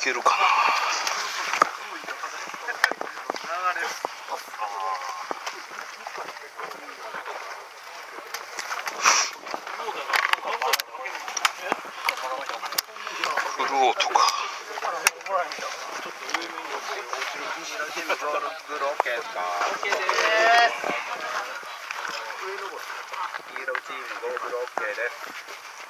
けるかな。フルオートか。黄色チームゴーグル OK です。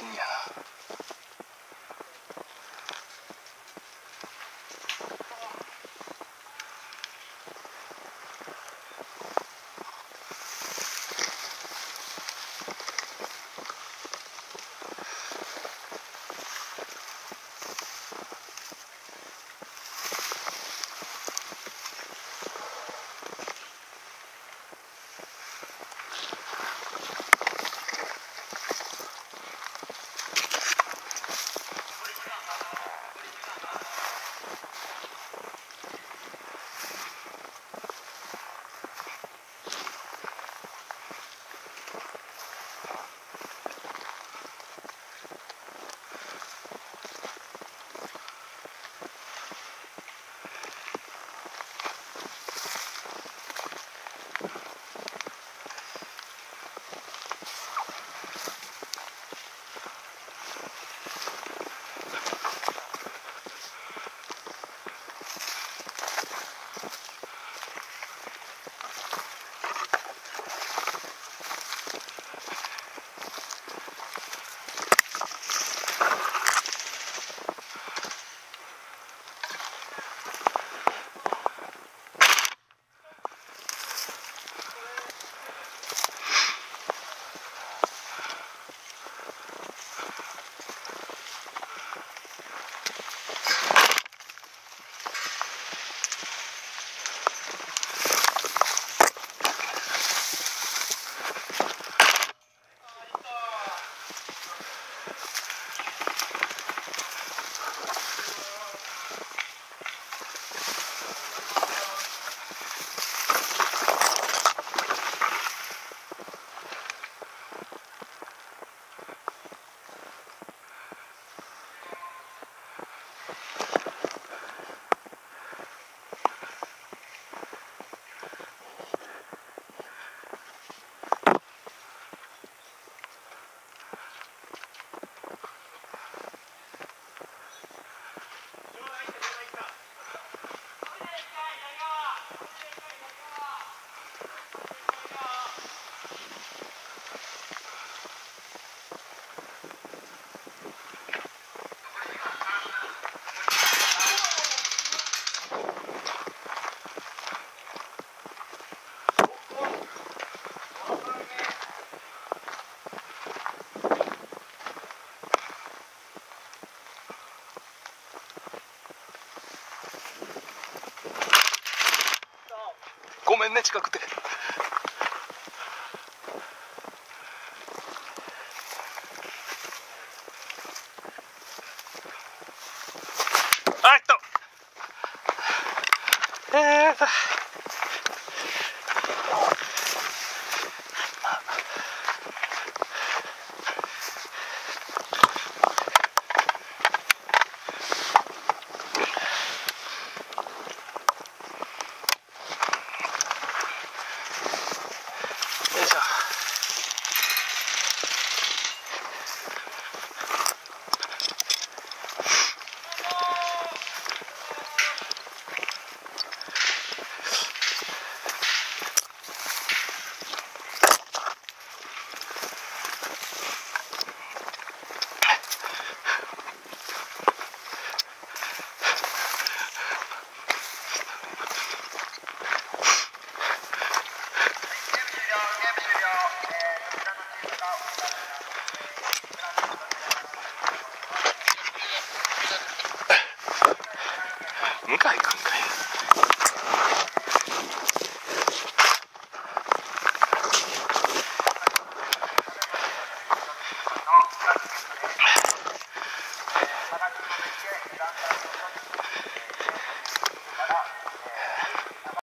Yeah. めんね近くて。向井君かよ